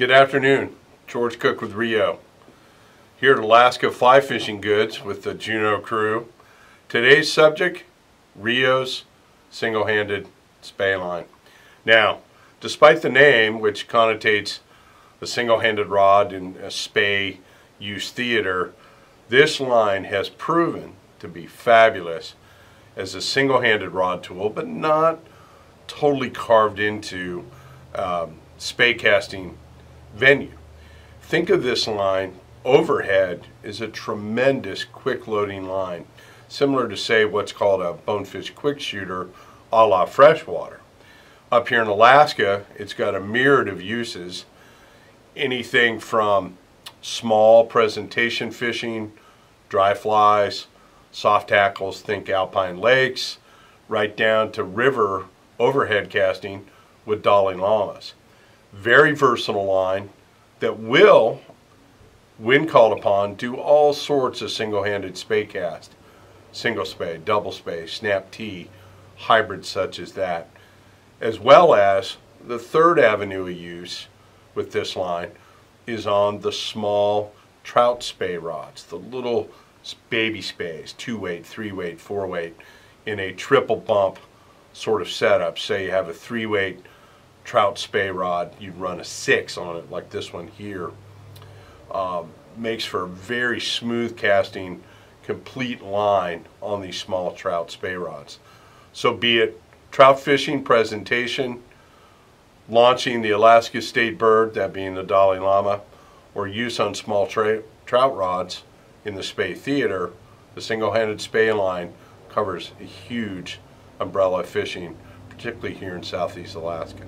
Good afternoon. George Cook with Rio. Here at Alaska Fly Fishing Goods with the Juneau crew. Today's subject, Rio's single-handed spey line. Now, despite the name, which connotates a single-handed rod in a spey use theater, this line has proven to be fabulous as a single-handed rod tool, but not totally carved into um, spey casting venue. Think of this line overhead is a tremendous quick loading line, similar to say what's called a bonefish quick shooter a la freshwater. Up here in Alaska, it's got a myriad of uses, anything from small presentation fishing, dry flies, soft tackles, think alpine lakes, right down to river overhead casting with Dolly Llamas. Very versatile line that will, when called upon, do all sorts of single-handed spey cast. single spey, double spey, snap T, hybrids such as that. As well as the third avenue of use with this line is on the small trout spey rods, the little baby speys, two weight, three weight, four weight, in a triple bump sort of setup. Say you have a three weight trout spey rod, you'd run a six on it like this one here. Um, makes for a very smooth casting, complete line on these small trout spey rods. So be it trout fishing presentation, launching the Alaska state bird, that being the Dolly Llama, or use on small trout rods in the spey theater, the single-handed spey line covers a huge umbrella of fishing, particularly here in southeast Alaska.